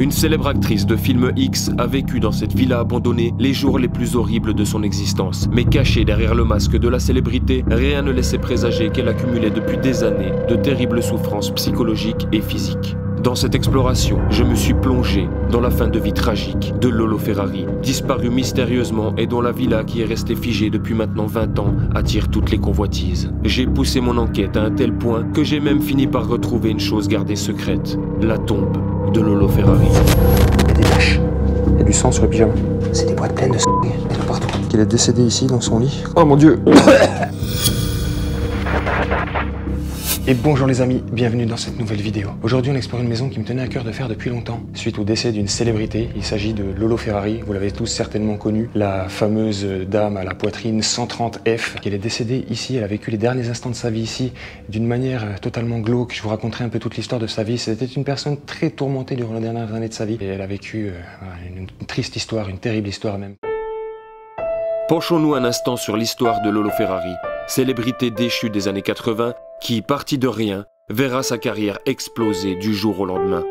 Une célèbre actrice de film X a vécu dans cette villa abandonnée les jours les plus horribles de son existence. Mais cachée derrière le masque de la célébrité, rien ne laissait présager qu'elle accumulait depuis des années de terribles souffrances psychologiques et physiques. Dans cette exploration, je me suis plongé dans la fin de vie tragique de Lolo Ferrari, disparu mystérieusement et dont la villa qui est restée figée depuis maintenant 20 ans attire toutes les convoitises. J'ai poussé mon enquête à un tel point que j'ai même fini par retrouver une chose gardée secrète, la tombe de Lolo Ferrari. Il y a des taches. Il y a du sang sur le pyjama. C'est des boîtes pleines de s*** et de partout. Qu'il est décédé ici, dans son lit. Oh mon dieu Et bonjour les amis, bienvenue dans cette nouvelle vidéo. Aujourd'hui on explore une maison qui me tenait à cœur de faire depuis longtemps. Suite au décès d'une célébrité, il s'agit de Lolo Ferrari, vous l'avez tous certainement connue, la fameuse dame à la poitrine 130F. Elle est décédée ici, elle a vécu les derniers instants de sa vie ici d'une manière totalement glauque. Je vous raconterai un peu toute l'histoire de sa vie. C'était une personne très tourmentée durant les dernières années de sa vie et elle a vécu euh, une triste histoire, une terrible histoire même. Penchons-nous un instant sur l'histoire de Lolo Ferrari, célébrité déchue des années 80 qui, parti de rien, verra sa carrière exploser du jour au lendemain.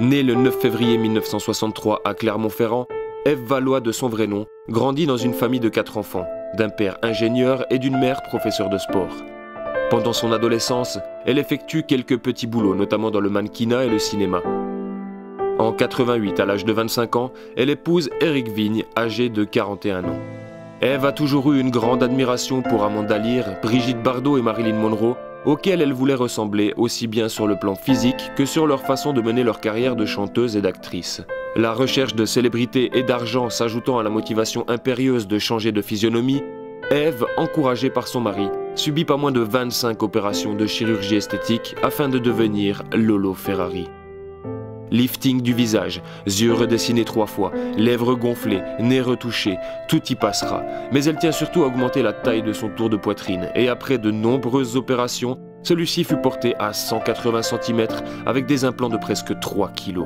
Née le 9 février 1963 à Clermont-Ferrand, Eve Valois de son vrai nom grandit dans une famille de quatre enfants, d'un père ingénieur et d'une mère professeur de sport. Pendant son adolescence, elle effectue quelques petits boulots, notamment dans le mannequinat et le cinéma. En 88, à l'âge de 25 ans, elle épouse Eric Vigne, âgé de 41 ans. Eve a toujours eu une grande admiration pour Amanda Lear, Brigitte Bardot et Marilyn Monroe, auxquelles elle voulait ressembler aussi bien sur le plan physique que sur leur façon de mener leur carrière de chanteuse et d'actrice. La recherche de célébrité et d'argent s'ajoutant à la motivation impérieuse de changer de physionomie, Eve, encouragée par son mari, subit pas moins de 25 opérations de chirurgie esthétique afin de devenir Lolo Ferrari. Lifting du visage, yeux redessinés trois fois, lèvres gonflées, nez retouché, tout y passera. Mais elle tient surtout à augmenter la taille de son tour de poitrine. Et après de nombreuses opérations, celui-ci fut porté à 180 cm avec des implants de presque 3 kg.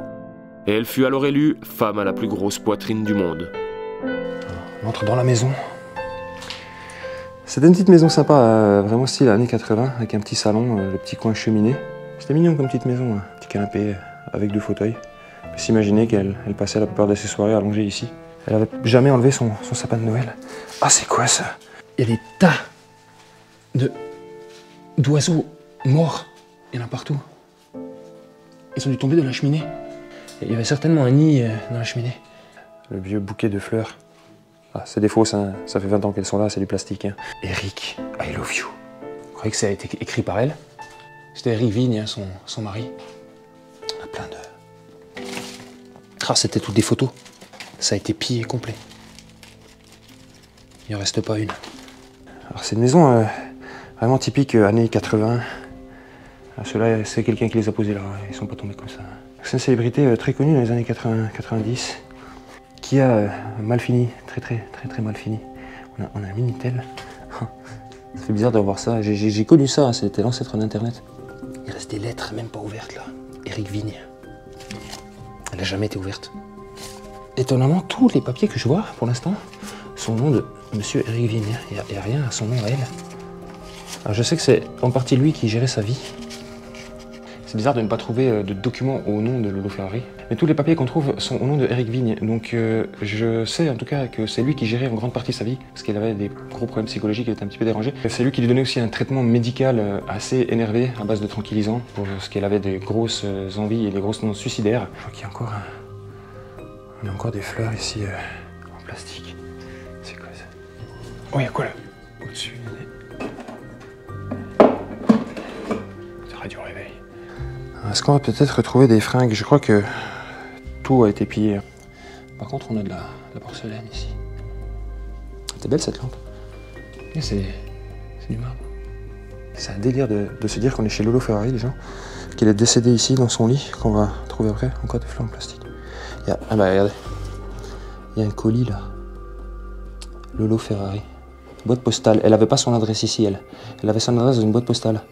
Elle fut alors élue femme à la plus grosse poitrine du monde. On entre dans la maison. C'était une petite maison sympa, euh, vraiment style années 80, avec un petit salon, euh, le petit coin cheminée. C'était mignon comme petite maison, un petit canapé avec deux fauteuils. On peut s'imaginer qu'elle elle passait la plupart de ses soirées allongée ici. Elle avait jamais enlevé son, son sapin de Noël. Ah, c'est quoi ça? Il y a des tas de d'oiseaux morts. Il y en a partout. Ils ont dû tomber de la cheminée. Il y avait certainement un nid euh, dans la cheminée. Le vieux bouquet de fleurs. Ah, c'est des fausses, hein. ça fait 20 ans qu'elles sont là, c'est du plastique. Hein. Eric, I love you. Vous croyez que ça a été écrit par elle? C'était Eric Vigne, hein, son, son mari. Plein de... Ah, c'était toutes des photos. Ça a été pillé complet. Il en reste pas une. Alors c'est une maison euh, vraiment typique euh, années 80. Ah, Ceux-là, c'est quelqu'un qui les a posés là. Ils sont pas tombés comme ça. C'est une célébrité euh, très connue dans les années 80, 90 qui a mal fini, très très très très mal fini. On a, on a un Minitel. ça fait bizarre de voir ça. J'ai connu ça, hein, c'était l'ancêtre d'Internet. Il reste des lettres même pas ouvertes là. Eric Vigne. Elle n'a jamais été ouverte. Étonnamment, tous les papiers que je vois pour l'instant sont au nom de Monsieur Eric Vigne. Il n'y a, rien à son nom à elle. Je sais que c'est en partie lui qui gérait sa vie. C'est bizarre de ne pas trouver euh, de documents au nom de Lolo Ferrari. Mais tous les papiers qu'on trouve sont au nom de Eric Vigne. Donc euh, je sais en tout cas que c'est lui qui gérait en grande partie sa vie, parce qu'il avait des gros problèmes psychologiques, il était un petit peu dérangé. C'est lui qui lui donnait aussi un traitement médical euh, assez énervé à base de tranquillisants, pour ce qu'elle avait des grosses envies et des grosses tendances suicidaires. Je vois qu'il y a encore, un- il y a encore des fleurs ici euh, en plastique. C'est quoi ça? Oh, il y a quoi là? Est-ce qu'on va peut-être retrouver des fringues? Je crois que tout a été pillé. Par contre, on a de la, de la porcelaine ici. C'est belle cette lampe. C'est du marbre. C'est un délire de, de se dire qu'on est chez Lolo Ferrari, les gens. Qu'il est décédé ici dans son lit, qu'on va trouver après. Encore des fleurs en plastique. Il y a, ah bah regardez. Il y a un colis là. Lolo Ferrari. Boîte postale. Elle avait pas son adresse ici, elle. Elle avait son adresse dans une boîte postale.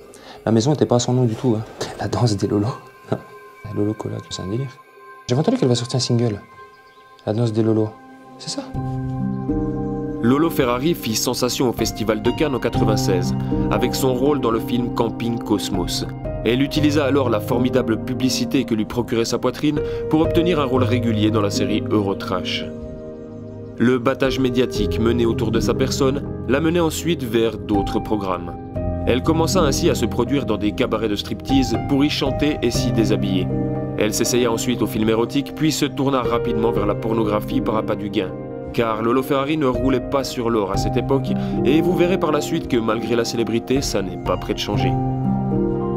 La maison n'était pas à son nom du tout. hein. La danse des Lolo. Lolo Cola, c'est un délire. J'ai entendu qu'elle va sortir un single. La danse des Lolo. C'est ça Lolo Ferrari fit sensation au Festival de Cannes en 96, avec son rôle dans le film Camping Cosmos. Elle utilisa alors la formidable publicité que lui procurait sa poitrine pour obtenir un rôle régulier dans la série Eurotrash. Le battage médiatique mené autour de sa personne la menait ensuite vers d'autres programmes. Elle commença ainsi à se produire dans des cabarets de striptease pour y chanter et s'y déshabiller. Elle s'essaya ensuite au film érotique, puis se tourna rapidement vers la pornographie par appât du gain. Car Lolo Ferrari ne roulait pas sur l'or à cette époque, et vous verrez par la suite que malgré la célébrité, ça n'est pas prêt de changer.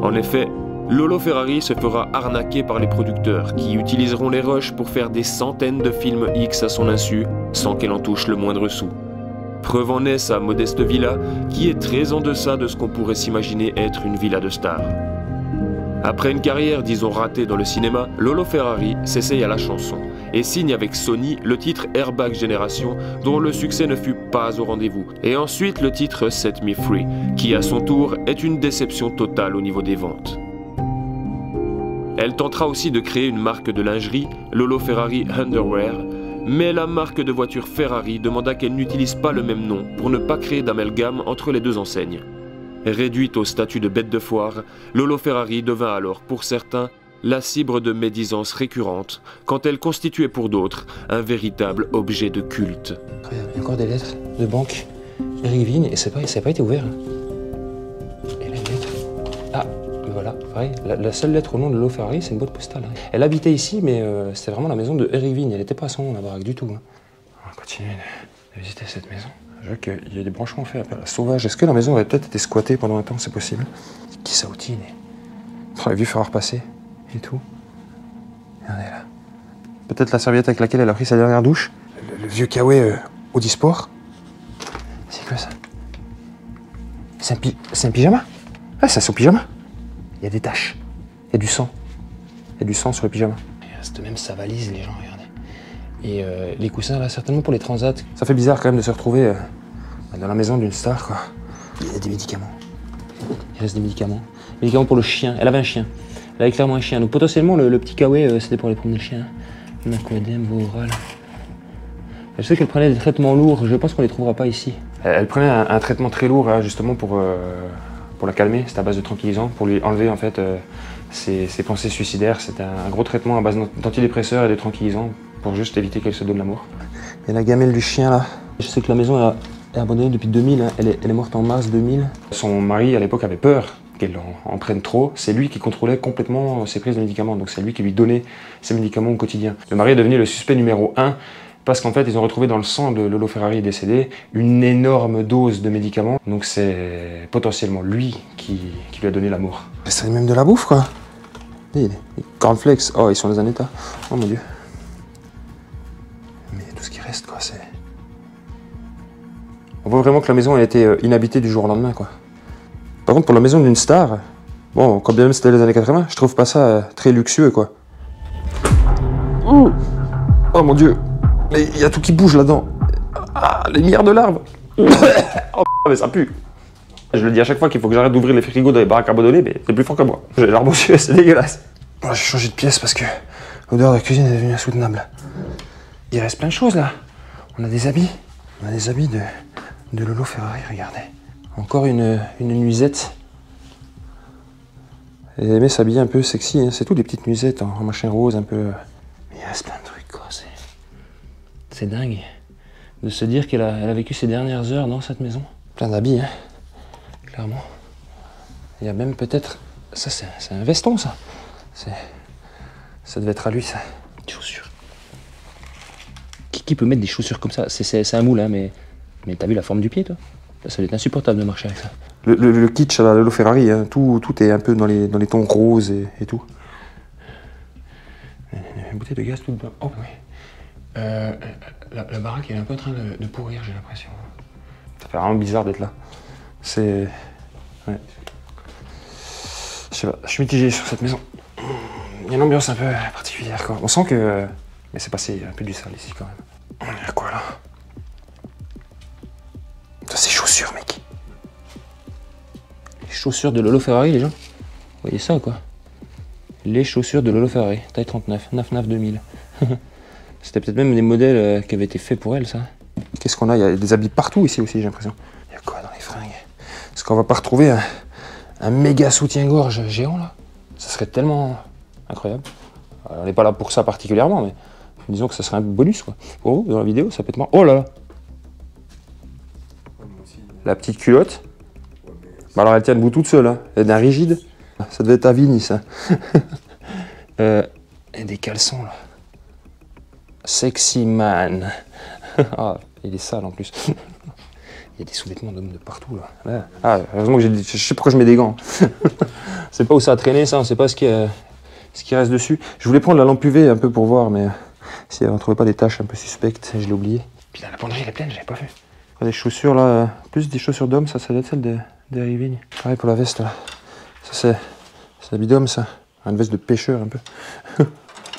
En effet, Lolo Ferrari se fera arnaquer par les producteurs, qui utiliseront les rushs pour faire des centaines de films X à son insu, sans qu'elle en touche le moindre sou. Preuve en est sa modeste villa, qui est très en deçà de ce qu'on pourrait s'imaginer être une villa de star. Après une carrière, disons, ratée dans le cinéma, Lolo Ferrari s'essaye à la chanson et signe avec Sony le titre Airbag Génération, dont le succès ne fut pas au rendez-vous, et ensuite le titre Set Me Free, qui à son tour est une déception totale au niveau des ventes. Elle tentera aussi de créer une marque de lingerie, Lolo Ferrari Underwear, mais la marque de voiture Ferrari demanda qu'elle n'utilise pas le même nom pour ne pas créer d'amalgame entre les deux enseignes. Réduite au statut de bête de foire, Lolo Ferrari devint alors, pour certains, la cible de médisances récurrentes, quand elle constituait pour d'autres un véritable objet de culte. Il y a encore des lettres de banque. Eric Vigne, et ça n'a pas été ouvert. La, la seule lettre au nom de Lolo Ferrari, c'est une boîte postale. hein. Elle habitait ici, mais euh, c'était vraiment la maison de Eric. Elle n'était pas à son nom, la baraque, du tout. hein. On va continuer de, visiter cette maison. Je vois qu'il y a des branchements faits à la sauvage. Est-ce que la maison aurait peut-être été squattée pendant un temps? C'est possible. Qui ça outille On a vu faire repasser et tout. Regardez là. Peut-être la serviette avec laquelle elle a pris sa dernière douche. Le, vieux kawaii euh, Audisport. C'est quoi ça? C'est un, pi- un pyjama? Ah, c'est son pyjama. Il y a des taches. Il y a du sang. Il y a du sang sur le pyjama. Il reste même sa valise, les gens, regardez. Et euh, les coussins, là, certainement pour les transats. Ça fait bizarre quand même de se retrouver euh, dans la maison d'une star, quoi. Il y a des médicaments. Il reste des médicaments. Médicaments pour le chien. Elle avait un chien. Elle avait clairement un chien. Donc potentiellement, le, le petit kawaii, euh, c'était pour aller promener le chien. Macodème, oral. Je sais qu'elle prenait des traitements lourds, je pense qu'on les trouvera pas ici. Elle, elle prenait un, un traitement très lourd hein, justement pour, euh, pour la calmer, c'était à base de tranquillisants, pour lui enlever en fait euh, ses, ses pensées suicidaires. C'était un, un gros traitement à base d'ant- d'antidépresseurs et de tranquillisants pour juste éviter qu'elle se donne la mort. Il y a la gamelle du chien là. Je sais que la maison est, est abandonnée depuis 2000, hein. elle, est, elle est morte en mars 2000. Son mari à l'époque avait peur qu'elle en, en prenne trop. C'est lui qui contrôlait complètement ses prises de médicaments, donc c'est lui qui lui donnait ses médicaments au quotidien. Le mari est devenu le suspect numéro un parce qu'en fait, ils ont retrouvé dans le sang de Lolo Ferrari décédé une énorme dose de médicaments. Donc c'est potentiellement lui qui, qui lui a donné l'amour. C'est même de la bouffe, quoi. Les cornflakes, oh, ils sont dans un état. Oh mon dieu. Mais tout ce qui reste, quoi, c'est... On voit vraiment que la maison a été euh, inhabitée du jour au lendemain, quoi. Par contre, pour la maison d'une star, bon, quand bien même c'était les années 80, je trouve pas ça euh, très luxueux, quoi. Oh mon dieu, mais il y a tout qui bouge là-dedans. Ah, les milliards de larves. oh mais ça pue. Je le dis à chaque fois qu'il faut que j'arrête d'ouvrir les frigos dans les baraques abandonnées, mais c'est plus fort que moi. J'ai l'arbre aux yeux, c'est dégueulasse. Moi, j'ai changé de pièce parce que l'odeur de la cuisine est devenue insoutenable. Il reste plein de choses là. On a des habits. On a des habits de, de Lolo Ferrari, regardez. Encore une, une nuisette. Elle aimait s'habiller un peu sexy, hein. c'est tout des petites nuisettes en, en machin rose un peu. Mais il reste plein de trucs. C'est dingue de se dire qu'elle a, elle a vécu ses dernières heures dans cette maison. Plein d'habits, hein, clairement. Il y a même peut-être. Ça, c'est un veston, ça. C'est. Ça devait être à lui, ça. Des chaussures. Qui, qui peut mettre des chaussures comme ça? C'est- un moule, hein, mais. Mais t'as vu la forme du pied, toi? Ça doit être insupportable de marcher avec ça. Le, le- le kitsch à la Lolo Ferrari, hein, tout, tout est un peu dans les, dans les tons roses et, et tout. Une bouteille de gaz toute blanche. Oh, oui. Euh, la, la baraque elle est un peu en train de, de pourrir, j'ai l'impression. Ça fait vraiment bizarre d'être là. C'est. Ouais. Je sais pas, je suis mitigé sur cette maison. Il y a une ambiance un peu particulière, quoi. On sent que. Mais c'est passé un peu du sale ici, quand même. On est à quoi, là? Ça, c'est chaussures, mec. Les chaussures de Lolo Ferrari, les gens? Vous voyez ça, quoi? Les chaussures de Lolo Ferrari, taille 39, 99 2000. C'était peut-être même des modèles euh, qui avaient été faits pour elle, ça. Qu'est-ce qu'on a? Il y a des habits partout ici aussi, j'ai l'impression. Il y a quoi dans les fringues? Est-ce qu'on va pas retrouver un, méga soutien-gorge géant là. Ça serait tellement incroyable. Alors, on n'est pas là pour ça particulièrement, mais disons que ça serait un bonus quoi. Pour vous, dans la vidéo, ça peut être. Oh là là La petite culotte. Bah alors elle tient debout toute seule, hein. elle est d'un rigide. Ça devait être à Vigny ça. Euh, et des caleçons là. Sexy man. ah, il est sale en plus. il y a des sous-vêtements d'hommes de partout là. Là. Ah, heureusement que j'ai des... Je sais pourquoi je mets des gants. c'est pas où ça a traîné ça, on sait pas ce qui, est- ce qui reste dessus. Je voulais prendre la lampe UV un peu pour voir, mais si on trouvait pas des taches un peu suspectes, je l'ai oublié. Puis là, la penderie elle est pleine, j'avais pas vu. Des chaussures là, euh, plus des chaussures d'homme, ça, ça doit être celle de, des Rivigne. Pareil pour la veste là. Ça c'est, c'est habit d'homme ça. Une veste de pêcheur un peu.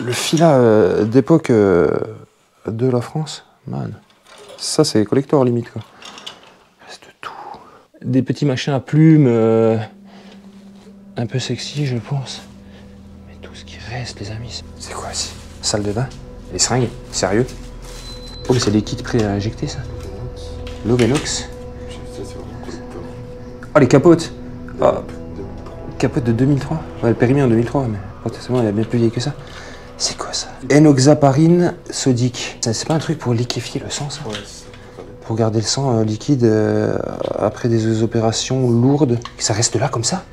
Le fila euh, d'époque de la France, man. Ça c'est collector limite quoi. Reste tout. Des petits machins à plumes, euh, un peu sexy je pense. Mais tout ce qui reste les amis, c'est- quoi ici Salle de bain? Les seringues? Sérieux? Oh mais c'est des kits prêts à injecter ça Lovenox Oh les capotes Ah, Capote de 2003 Ouais, le périmé en 2003, mais potentiellement elle est bien plus vieille que ça. C'est quoi ça Enoxaparine sodique. C'est pas un truc pour liquéfier le sang, ça Pour garder le sang euh, liquide euh, après des opérations lourdes. Ça reste là comme ça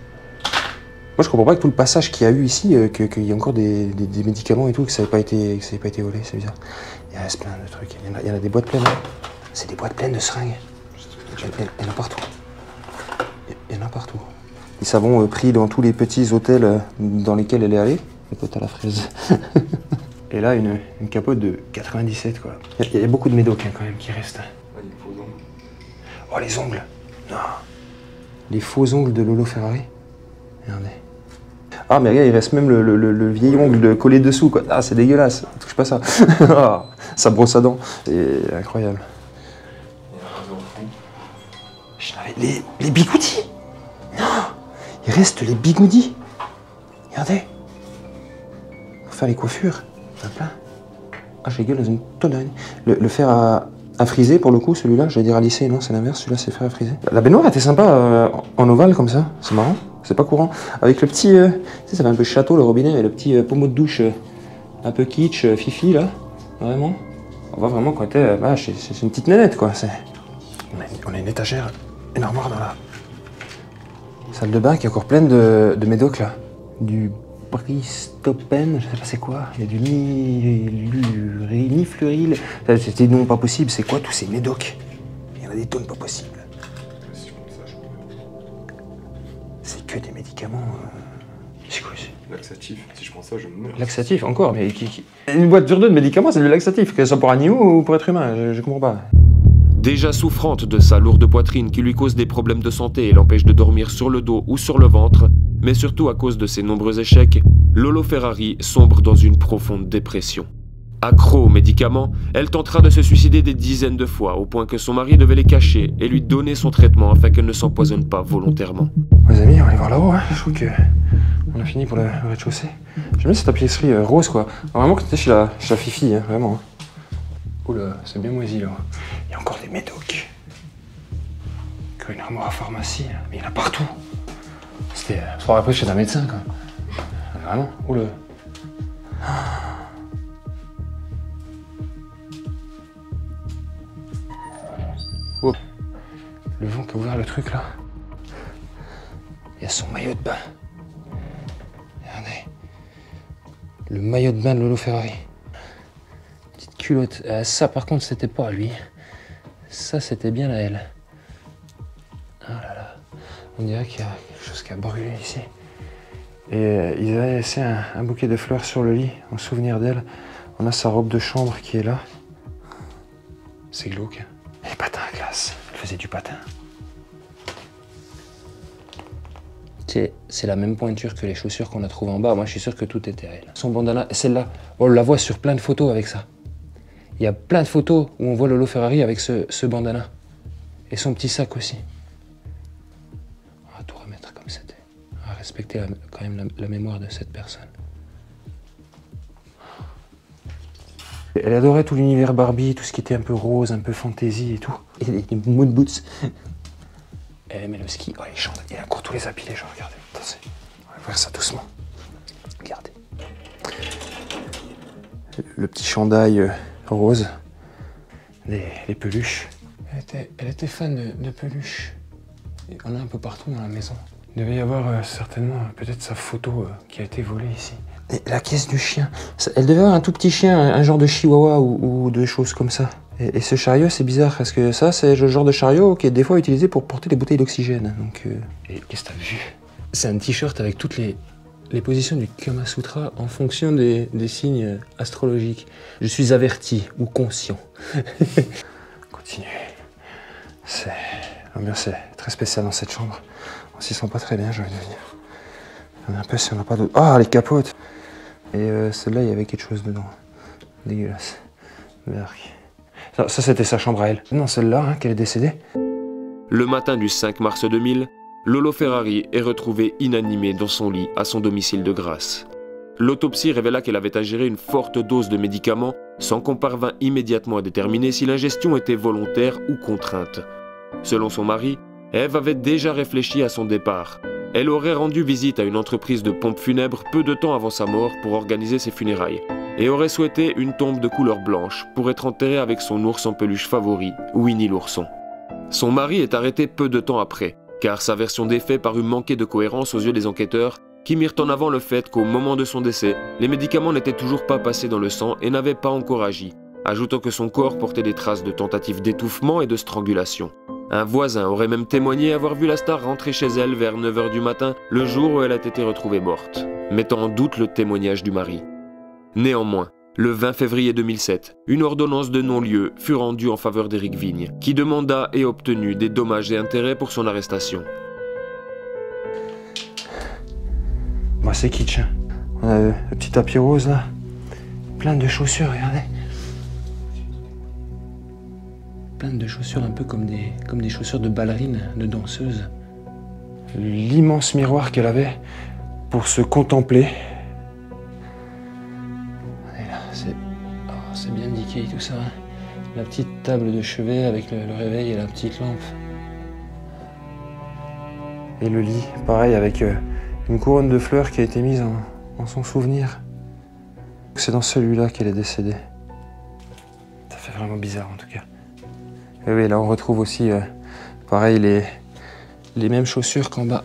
Moi je comprends pas que tout le passage qu'il y a eu ici, euh, que- qu'il y a encore des, des- des médicaments et tout, que ça n'avait pas, été- que ça avait pas été volé, c'est bizarre. Il reste plein de trucs. Il y en a, il y en a des boîtes pleines. hein. C'est des boîtes pleines de seringues. Il y en- il y en a partout. Il y en a partout. Des savons euh, pris dans tous les petits hôtels dans lesquels elle est allée. Les potes à la fraise. Et là, une, une capote de 97, quoi. Il y, a- il y a beaucoup de médocs hein, quand même qui restent. Oh, les ongles Non. Les faux ongles de Lolo Ferrari. Regardez. Ah, mais regarde, il reste même le, le- le- le vieil ongle de collé dessous, quoi. Ah, c'est dégueulasse. Touche pas ça. Ah, ça brosse à dents. C'est incroyable. Je n'avais- Les, les bigoudis Non Il reste les bigoudis Regardez faire les coiffures. Ah, j'ai gueule dans une tonne. Le, le fer à, à friser, pour le coup, celui-là, j'allais dire à lisser, non, c'est l'inverse, celui-là, c'est fer à friser. La baignoire était sympa euh, en ovale comme ça, c'est marrant, c'est pas courant. Avec le petit. euh, ça fait un peu château le robinet, et le petit euh, pommeau de douche euh, un peu kitsch, fifi, là. Vraiment. On voit vraiment qu'on était. bah, c'est une petite nénette, quoi. a, on a une étagère, une armoire dans la salle de bain qui est encore pleine de, de médocs là. Du Bristopen, je sais pas c'est quoi. Il y a du Nifluril. Des noms pas possibles. C'est quoi tous ces médocs? Il y en a des tonnes pas possibles. C'est que des médicaments. euh, C'est? Quoi Laxatif, si je prends ça, je meurs. Laxatif encore, mais qui, qui- Une boîte sur deux de médicaments, c'est du laxatif, que ce soit pour animaux ou pour être humain, je, je comprends pas. Déjà souffrante de sa lourde poitrine qui lui cause des problèmes de santé et l'empêche de dormir sur le dos ou sur le ventre, mais surtout à cause de ses nombreux échecs, Lolo Ferrari sombre dans une profonde dépression. Accro aux médicaments, elle tentera de se suicider des dizaines de fois, au point que son mari devait les cacher et lui donner son traitement afin qu'elle ne s'empoisonne pas volontairement. Les amis, on va aller voir là-haut, hein. je trouve que on a fini pour le rez-de-chaussée. J'aime bien cette tapisserie euh, rose, quoi. Vraiment, que t'es chez la, chez la Fifi, hein, vraiment. hein. Oula, c'est bien moisi, là. Il y a encore des médocs. Une armoire à pharmacie, là. mais il y en a partout. C'était... Faudrait après chez un médecin, quoi. Vraiment, oula. Oh. Le vent qui a ouvert le truc, là. Il y a son maillot de bain. Regardez. Le maillot de bain de Lolo Ferrari. Petite culotte. Euh, ça, par contre, c'était pas à lui. Ça, c'était bien à elle. Ah là là. On dirait qu'il y a quelque chose qui a brûlé ici. Et euh, ils avaient laissé un, bouquet de fleurs sur le lit, en souvenir d'elle. On a sa robe de chambre qui est là. C'est glauque. hein. Et patin à glace. Elle faisait du patin. C'est c'est la même pointure que les chaussures qu'on a trouvées en bas. Moi, je suis sûr que tout était à elle. Son bandana, celle-là, on la voit sur plein de photos avec ça. Il y a plein de photos où on voit Lolo Ferrari avec ce bandana. Et son petit sac aussi. Respecter la- quand même la, la mémoire de cette personne. Elle adorait tout l'univers Barbie, tout ce qui était un peu rose, un peu fantasy et tout. Et les moon boots. Et elle aimait le ski. Oh, les chandails, il a encore tous les habits, les gens, regardez. Attendez, on va voir ça doucement. Regardez. Le petit chandail euh, rose, les, les peluches. Elle était, elle était fan de, de peluches. Il y en a un peu partout dans la maison. Il devait y avoir euh, certainement peut-être sa photo euh, qui a été volée ici. Et la caisse du chien. Ça- Elle devait avoir un tout petit chien, un, un genre de chihuahua ou, ou de choses comme ça. Et, et ce chariot, c'est bizarre parce que ça, c'est le genre de chariot qui est des fois utilisé pour porter des bouteilles d'oxygène. Donc, euh, Et qu'est-ce que t'as vu? C'est un t-shirt avec toutes les, les positions du Kama Sutra en fonction des, des signes astrologiques. Je suis averti ou conscient. Continue. C'est. L'ambiance est très spéciale dans cette chambre. On s'y pas très bien, j'ai envie de dire. On a un peu si on n'a pas d'autre. Ah, les capotes Et euh, celle-là, il y avait quelque chose dedans. Dégueulasse. Ça, ça, c'était sa chambre à elle. Non, celle-là, hein, qu'elle est décédée. Le matin du 5 mars 2000, Lolo Ferrari est retrouvée inanimée dans son lit à son domicile de Grasse. L'autopsie révéla qu'elle avait ingéré une forte dose de médicaments sans qu'on parvint immédiatement à déterminer si l'ingestion était volontaire ou contrainte. Selon son mari, Eve avait déjà réfléchi à son départ. Elle aurait rendu visite à une entreprise de pompes funèbres peu de temps avant sa mort pour organiser ses funérailles et aurait souhaité une tombe de couleur blanche pour être enterrée avec son ours en peluche favori, Winnie l'ourson. Son mari est arrêté peu de temps après, car sa version des faits parut manquer de cohérence aux yeux des enquêteurs, qui mirent en avant le fait qu'au moment de son décès, les médicaments n'étaient toujours pas passés dans le sang et n'avaient pas encore agi, ajoutant que son corps portait des traces de tentatives d'étouffement et de strangulation. Un voisin aurait même témoigné avoir vu la star rentrer chez elle vers 9h du matin, le jour où elle a été retrouvée morte, mettant en doute le témoignage du mari. Néanmoins, le 20 février 2007, une ordonnance de non-lieu fut rendue en faveur d'Éric Vigne, qui demanda et obtenu des dommages et intérêts pour son arrestation. Moi, c'est kitsch. hein. On a le petit tapis rose là. Plein de chaussures, regardez. Plein de chaussures un peu comme des, chaussures de ballerine, de danseuse. L'immense miroir qu'elle avait pour se contempler. Oh, c'est bien indiqué tout ça. La petite table de chevet avec le, réveil et la petite lampe. Et le lit, pareil, avec euh, une couronne de fleurs qui a été mise en son souvenir. C'est dans celui-là qu'elle est décédée. Ça fait vraiment bizarre en tout cas. Et oui, là on retrouve aussi, euh, pareil, les, les mêmes chaussures qu'en bas.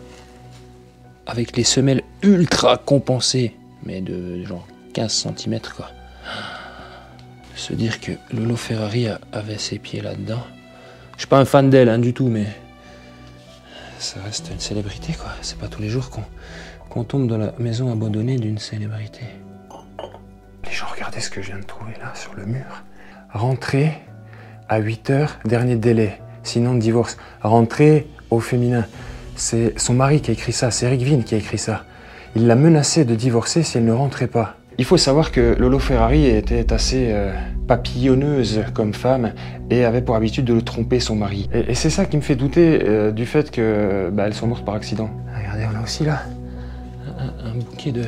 Avec les semelles ultra compensées, mais de genre 15 cm quoi. Se dire que Lolo Ferrari avait ses pieds là-dedans. Je suis pas un fan d'elle hein, du tout, mais ça reste une célébrité quoi. C'est pas tous les jours qu'on tombe dans la maison abandonnée d'une célébrité. Les gens, regardez ce que je viens de trouver là sur le mur. Rentrée à 8 heures, dernier délai, sinon divorce. Rentrée au féminin. C'est son mari qui a écrit ça, c'est Eric Vigne qui a écrit ça. Il l'a menacée de divorcer si elle ne rentrait pas. Il faut savoir que Lolo Ferrari était assez euh, papillonneuse comme femme et avait pour habitude de le tromper son mari. Et, c'est ça qui me fait douter euh, du fait que bah, elles sont mortes par accident. Regardez, on a aussi là un, un bouquet de,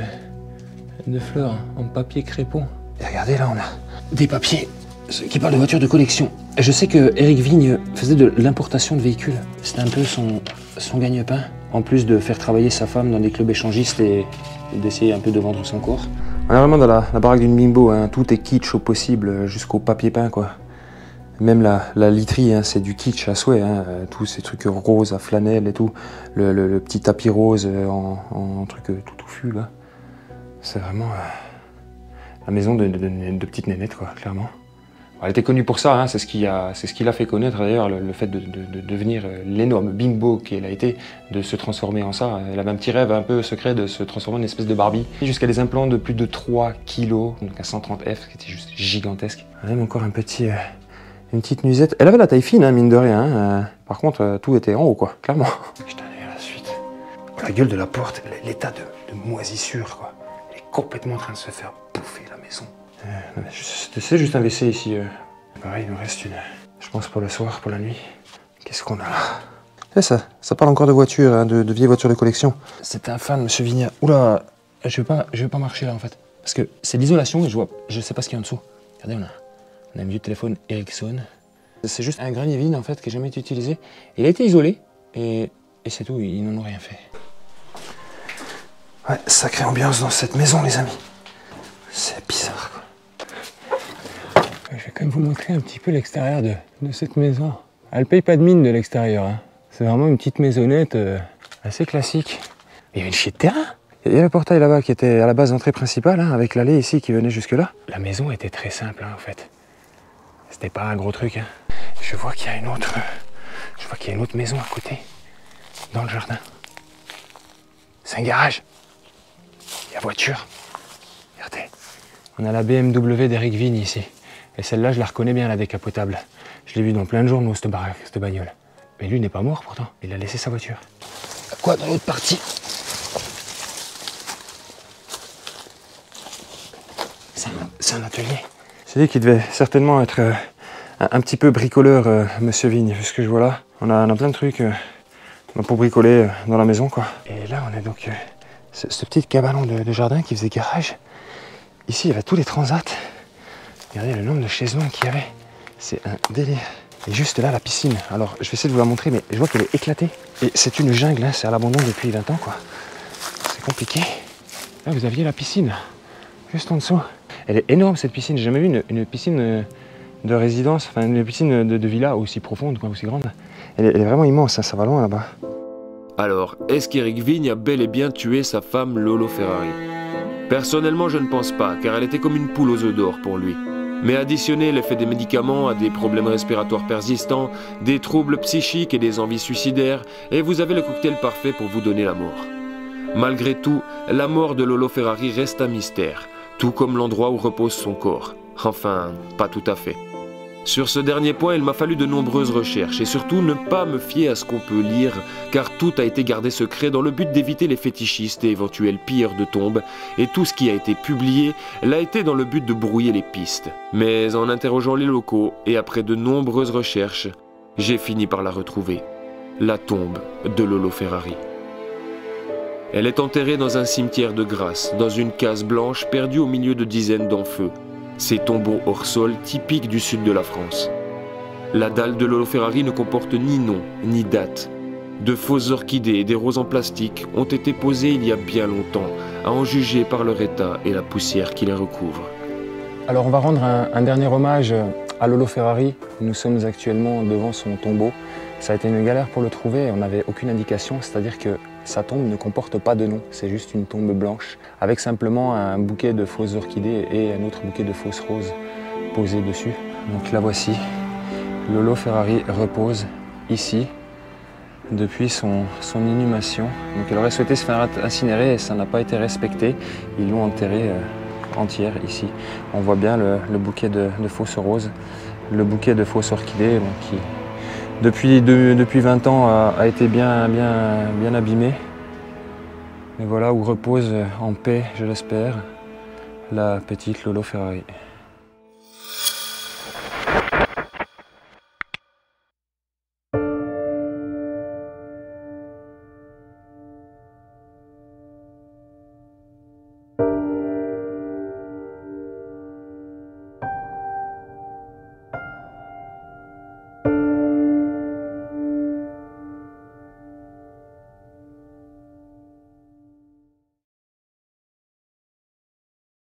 de fleurs en papier crépon. Et regardez, là, on a des papiers qui parlent de voitures de collection. Je sais que Eric Vigne faisait de l'importation de véhicules. C'était un peu son, son gagne-pain. En plus de faire travailler sa femme dans des clubs échangistes et, d'essayer un peu de vendre son corps. On est vraiment dans la, baraque d'une bimbo. hein. Tout est kitsch au possible, jusqu'au papier peint, quoi. Même la, la literie, hein, c'est du kitsch à souhait. hein. Tous ces trucs roses à flanelle et tout. Le, petit tapis rose euh, en, truc euh, tout touffu, là. C'est vraiment euh, la maison de, de, de, de petite nénette, quoi, clairement. Elle était connue pour ça, hein, c'est ce qui a, c'est ce qui l'a fait connaître d'ailleurs, le, le fait de, de- de devenir euh, l'énorme bimbo qu'elle a été, de se transformer en ça. Elle avait un petit rêve un peu secret de se transformer en une espèce de Barbie. Jusqu'à des implants de plus de 3 kilos, donc un 130F, qui était juste gigantesque. Même encore un petit, euh, une petite nuisette. Elle avait la taille fine, hein, mine de rien. hein, euh, par contre, euh, tout était en haut, quoi, clairement. Putain, et la suite. Oh, la gueule de la porte, l'état de, de moisissure, quoi. Elle est complètement en train de se faire bouffer, la maison. C'est juste un WC ici. euh. Pareil, il nous reste une. Je pense pour le soir, pour la nuit. Qu'est-ce qu'on a? Là Eh, ça, ça parle encore de voitures, hein, de, de vieilles voitures de collection. C'est un fan, monsieur Vignat. Oula, je vais pas, je vais pas marcher là en fait. Parce que c'est l'isolation et je vois, je sais pas ce qu'il y a en dessous. Regardez, on a, on a un vieux téléphone Ericsson. C'est juste un granier vide en fait qui n'a jamais été utilisé. Il a été isolé et Et c'est tout, ils n'en ont rien fait. Ouais, sacrée ambiance dans cette maison, les amis. C'est bizarre, quoi. Je vais quand même vous montrer un petit peu l'extérieur de, cette maison. Elle paye pas de mine de l'extérieur. hein. C'est vraiment une petite maisonnette euh, assez classique. Il y avait une chier de terrain. Il y a le portail là-bas qui était à la base d'entrée principale, hein, avec l'allée ici qui venait jusque-là. La maison était très simple, hein, en fait. C'était pas un gros truc. Je vois qu'il y a une autre. Je vois qu'il y a une autre maison à côté, dans le jardin. C'est un garage. Il y a voiture. Regardez. On a la BMW d'Eric Vigne ici. Et celle-là, je la reconnais bien, la décapotable. Je l'ai vue dans plein de journaux, cette baraque, cette bagnole. Mais lui n'est pas mort pourtant. Il a laissé sa voiture. Quoi dans l'autre partie? C'est un, c'est un atelier. C'est dit qu'il devait certainement être euh, un, un petit peu bricoleur, euh, monsieur Vigne, vu ce que je vois là. On a, on a plein de trucs euh, pour bricoler euh, dans la maison, quoi. Et là, on a donc euh, ce, ce petit cabanon de, de jardin qui faisait garage. Ici, il y avait tous les transats. Regardez le nombre de chaiselons qu'il y avait. C'est un délire. Et juste là, la piscine. Alors, je vais essayer de vous la montrer, mais je vois qu'elle est éclatée. Et c'est une jungle, hein, c'est à l'abandon depuis 20 ans, quoi. C'est compliqué. Là, vous aviez la piscine, juste en dessous. Elle est énorme, cette piscine. J'ai jamais vu une, piscine euh, de résidence, enfin une piscine de, villa aussi profonde, quoi, aussi grande. Elle est, vraiment immense, hein, ça va loin là-bas. Alors, est-ce qu'Éric Vigne a bel et bien tué sa femme Lolo Ferrari? Personnellement, je ne pense pas, car elle était comme une poule aux œufs d'or pour lui. Mais additionner l'effet des médicaments à des problèmes respiratoires persistants, des troubles psychiques et des envies suicidaires, et vous avez le cocktail parfait pour vous donner la mort. Malgré tout, la mort de Lolo Ferrari reste un mystère, tout comme l'endroit où repose son corps. Enfin, pas tout à fait. Sur ce dernier point, il m'a fallu de nombreuses recherches et surtout ne pas me fier à ce qu'on peut lire, car tout a été gardé secret dans le but d'éviter les fétichistes et éventuels pilleurs de tombes, et tout ce qui a été publié l'a été dans le but de brouiller les pistes. Mais en interrogeant les locaux et après de nombreuses recherches, j'ai fini par la retrouver. La tombe de Lolo Ferrari. Elle est enterrée dans un cimetière de Grasse, dans une case blanche perdue au milieu de dizaines d'enfeux. Ces tombeaux hors sol typiques du sud de la France. La dalle de Lolo Ferrari ne comporte ni nom ni date. De fausses orchidées et des roses en plastique ont été posées il y a bien longtemps, à en juger par leur état et la poussière qui les recouvre. Alors on va rendre un, un dernier hommage à Lolo Ferrari. Nous sommes actuellement devant son tombeau. Ça a été une galère pour le trouver, on n'avait aucune indication, c'est-à-dire que sa tombe ne comporte pas de nom, c'est juste une tombe blanche, avec simplement un bouquet de fausses orchidées et un autre bouquet de fausses roses posés dessus. Donc la voici. Lolo Ferrari repose ici depuis son, inhumation. Donc elle aurait souhaité se faire incinérer et ça n'a pas été respecté. Ils l'ont enterrée euh, entière ici. On voit bien le, bouquet de, de fausses roses, le bouquet de fausses orchidées qui, depuis, de- depuis 20 ans, a, a été bien, bien, bien abîmé. Mais voilà où repose en paix, je l'espère, la petite Lolo Ferrari.